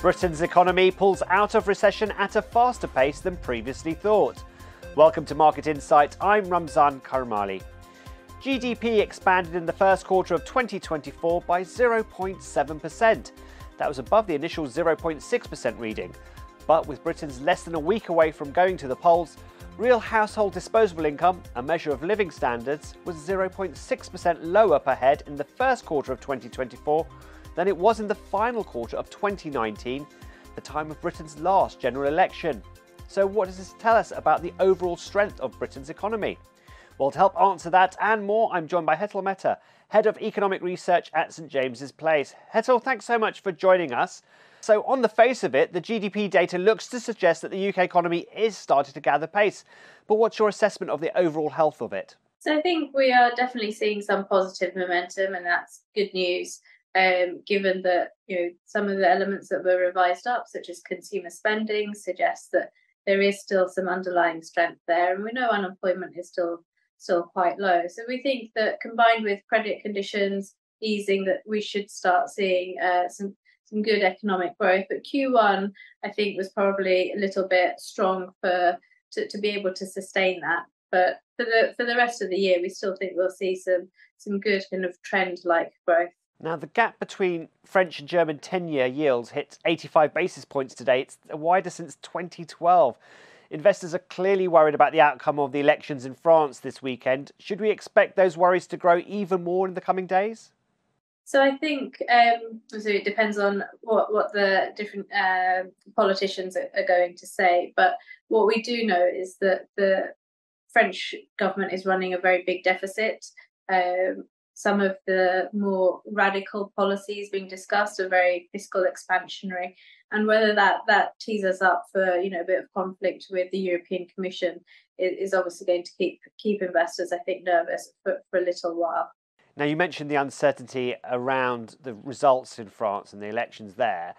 Britain's economy pulls out of recession at a faster pace than previously thought. Welcome to Market Insight. I'm Ramzan Karmali. GDP expanded in the first quarter of 2024 by 0.7%. That was above the initial 0.6% reading. But with Britons less than a week away from going to the polls, real household disposable income, a measure of living standards, was 0.6% lower per head in the first quarter of 2024 than it was in the final quarter of 2019, the time of Britain's last general election. So, what does this tell us about the overall strength of Britain's economy? Well, to help answer that and more, I'm joined by Hetal Mehta, Head of Economic Research at St James's Place. Hetal, thanks so much for joining us. So, on the face of it, the GDP data looks to suggest that the UK economy is starting to gather pace. But what's your assessment of the overall health of it? So, I think we are definitely seeing some positive momentum, and that's good news. Um, given that you know some of the elements that were revised up, such as consumer spending, suggest that there is still some underlying strength there, and we know unemployment is still still quite low. So we think that combined with credit conditions easing, that we should start seeing uh, some some good economic growth. But Q1, I think, was probably a little bit strong for to, to be able to sustain that. But for the for the rest of the year, we still think we'll see some some good kind of trend like growth. Now, the gap between French and German 10 year yields hit 85 basis points today. It's wider since 2012. Investors are clearly worried about the outcome of the elections in France this weekend. Should we expect those worries to grow even more in the coming days? So I think um, so. It depends on what what the different uh, politicians are, are, going to say. But what we do know is that the French government is running a very big deficit. Um, some of the more radical policies being discussed are very fiscal expansionary, and whether that that tees us up for you know a bit of conflict with the European Commission is, is obviously going to keep keep investors, I think, nervous for, for a little while. Now, you mentioned the uncertainty around the results in France and the elections there.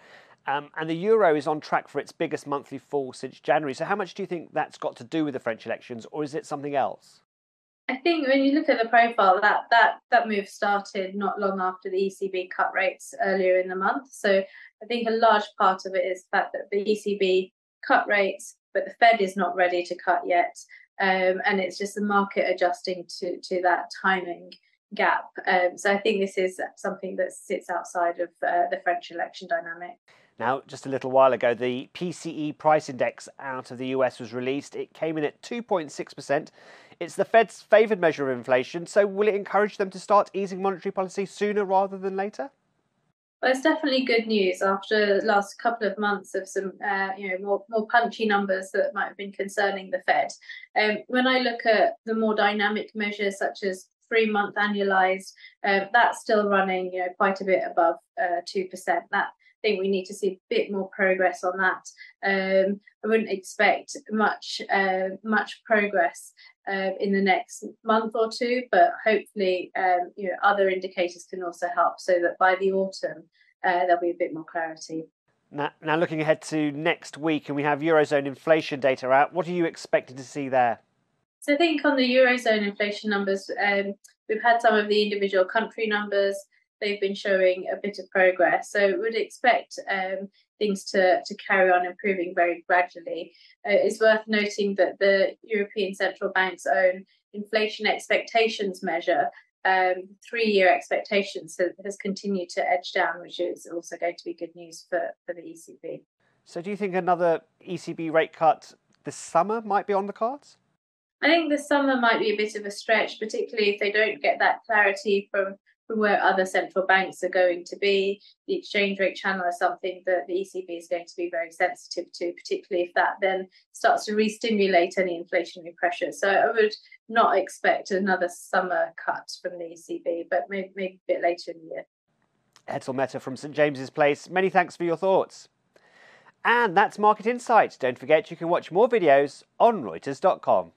Um, and the euro is on track for its biggest monthly fall since January. So, how much do you think that's got to do with the French elections, or is it something else? I think when you look at the profile, that that that move started not long after the ECB cut rates earlier in the month. So I think a large part of it is the fact that the ECB cut rates, but the Fed is not ready to cut yet, um, and it's just the market adjusting to to that timing gap. Um, so I think this is something that sits outside of uh, the French election dynamic. Now, just a little while ago, the PCE price index out of the US was released. It came in at 2.6%. It's the Fed's favoured measure of inflation, so will it encourage them to start easing monetary policy sooner rather than later? Well, it's definitely good news after the last couple of months of some, uh, you know, more more punchy numbers that might have been concerning the Fed. Um, when I look at the more dynamic measures such as three month annualized, um, that's still running, you know, quite a bit above uh, two uh, percent. That think we need to see a bit more progress on that. Um, I wouldn't expect much uh, much progress uh, in the next month or two, but hopefully, um, you know, other indicators can also help, so that by the autumn uh, there'll be a bit more clarity. Now, now, looking ahead to next week, and we have eurozone inflation data out. What are you expecting to see there? So I think on the eurozone inflation numbers, um, we've had some of the individual country numbers they've been showing a bit of progress. So would expect um, things to, to carry on improving very gradually. Uh, it's worth noting that the European Central Bank's own inflation expectations measure, um, three year expectations, has, has continued to edge down, which is also going to be good news for, for the ECB. So, do you think another ECB rate cut this summer might be on the cards? I think the summer might be a bit of a stretch, particularly if they don't get that clarity from from where other central banks are going to be. The exchange rate channel is something that the ECB is going to be very sensitive to, particularly if that then starts to re-stimulate any inflationary pressure. So I would not expect another summer cut from the ECB, but maybe, maybe a bit later in the year. Hetal Mehta from St James's Place, many thanks for your thoughts. And that's Market Insight. Don't forget you can watch more videos on Reuters.com.